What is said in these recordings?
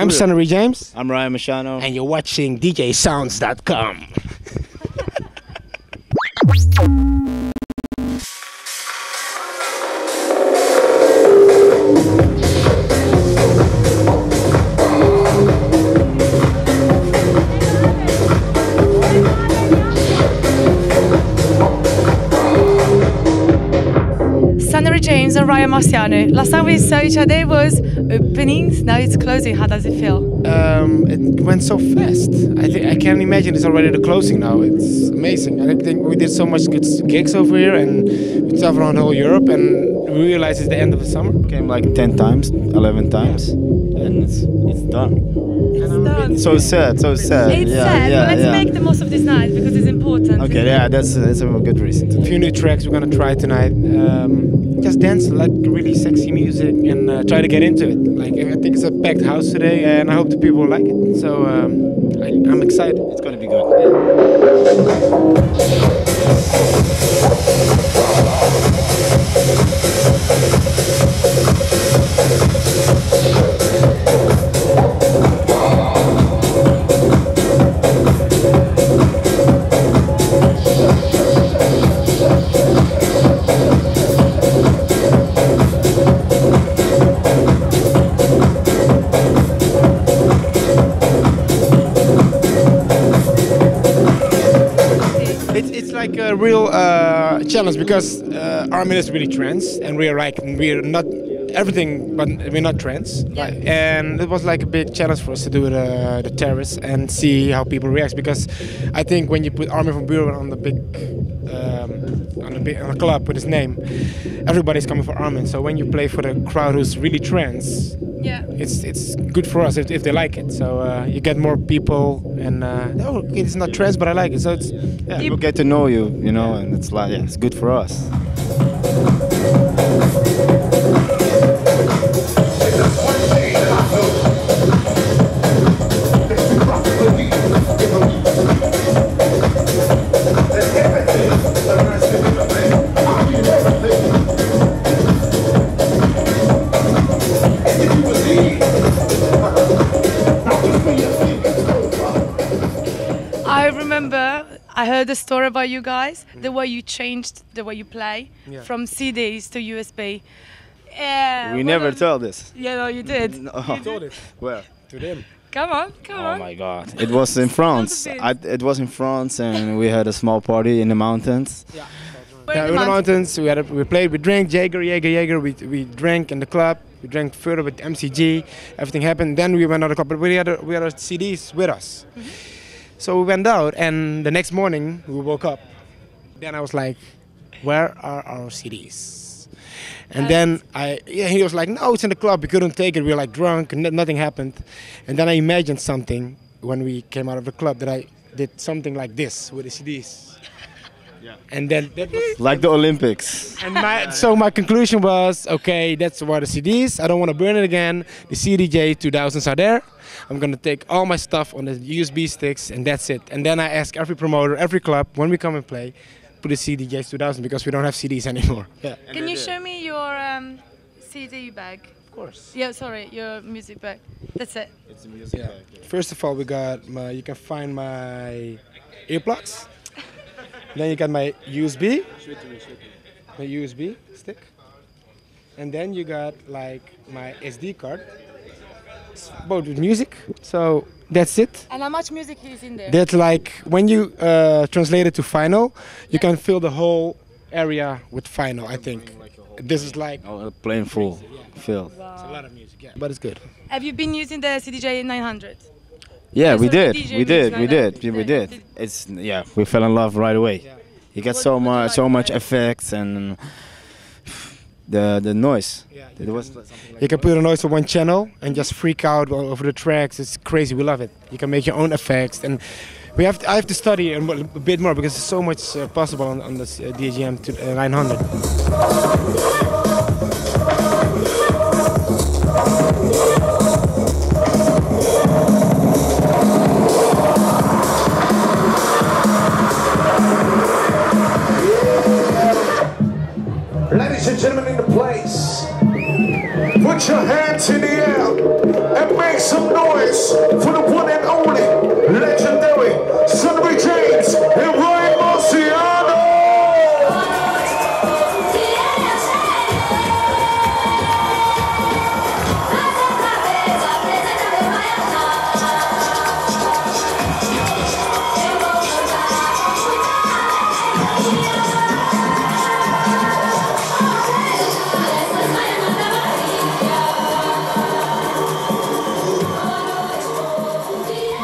I'm Sunnery James, I'm Ryan Marciano. and you're watching DJSounds.com. James and Ryan Marciano. Last time we saw each other was openings. Now it's closing. How does it feel? Um, it went so fast. I think I can't imagine it's already the closing now. It's amazing. I think we did so much good gigs over here, and we traveled around whole Europe, and we realized it's the end of the summer. Came like 10 times, 11 times, and it's, it's done. Done. So sad, so sad. It's yeah, sad. yeah, but let's yeah. make the most of this night because it's important. Okay, yeah, that's, that's a good reason. A few new tracks we're gonna try tonight. Um, just dance like really sexy music and uh, try to get into it. Like I think it's a packed house today, and I hope the people like it. So um, I, I'm excited. It's gonna be good. It's, challenge because uh, Armin is really trance, and we're like we're not everything, but we're not trance. Like, and it was like a big challenge for us to do the the terrace and see how people react because I think when you put Armin van Buuren on the big um, on the big on a club with his name, everybody's coming for Armin. So when you play for the crowd who's really trance, Yeah. it's it's good for us if, if they like it. So uh, you get more people, and uh, oh, it's not trance, but I like it. So it's yeah. People get to know you, you know, and it's like, yeah, it's good for us. Remember I heard a story about you guys, the mm. way you changed the way you play Yeah. from CDs to USB. Yeah. we never tell this. Yeah, no, you did. No. You told it. Where? to them. Come on, come Oh on. Oh my god. It was in France. I, it was in France, and we had a small party in the mountains. Where Yeah, in the mountains, we had a, we played, we drank Jaeger, Jaeger, Jaeger. We we drank in the club. We drank further with MCG. Everything happened. Then we went out of the club, but we had a, we had our CDs with us. Mm-hmm. So we went out, and the next morning we woke up. Then I was like, "Where are our CDs?" And then I, yeah, he was like, "No, it's in the club. We couldn't take it. We were like drunk, and nothing happened." And then I imagined something when we came out of the club that I did something like this with the CDs. Yeah. And then that was Like the Olympics. and my, so my conclusion was, okay, that's why the CDs. I don't want to burn it again. The CDJ 2000s are there. I'm gonna take all my stuff on the USB sticks, and that's it. And then I ask every promoter, every club, when we come and play, put the CDJ 2000 because we don't have CDs anymore. Yeah. Can you show me your um, CD bag? Of course. Yeah, sorry, your music bag. That's it. It's a music Yeah. First of all, we got my. You can find my earplugs. then you got my USB. My USB stick. And then you got like my SD card. It's both with music. So that's it. And how much music is in there? That's like when you uh, translate it to vinyl, you can fill the whole area with vinyl. I think. This is like Oh, playing full, filled. it's a lot of music. Yeah. But it's good. Have you been using the CDJ 900? Yeah, we did, we did, we did, we Yeah, did. did- It's yeah, we fell in love right away. Yeah. You get What- so what do you much, like so much effects and the the noise. Yeah. It was You can put a noise on one channel and just freak out over the tracks. It's crazy. We love it. You can make your own effects, and we have. To, I have to study a, bit more because there's so much uh, possible on, on this uh, DJM to, uh, 900. Ladies and gentlemen place, put your hands in the air and make some noise for the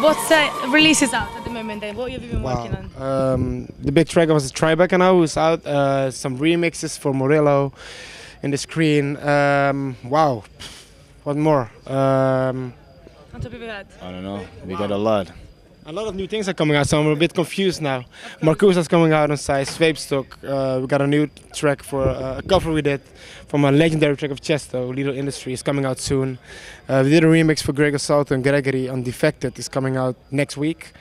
What's the releases out at the moment then? What have you been Wow. working on? Um, the big track was Tribeca now, who's out. Uh, some remixes for Morello in the screen. Um, wow. What more? Um, On top of your head. I don't know. We got a lot. A lot of new things are coming out, so I'm a bit confused now. Marcusa's coming out on side, Sweepstock. Uh, we got a new track for uh, a cover we did from a legendary track of Tiësto, Lethal Industry, is coming out soon. Uh, we did a remix for Gregor Salto and Gregory on Defected, is coming out next week.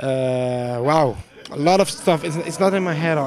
Uh, wow, a lot of stuff. It's, it's not in my head.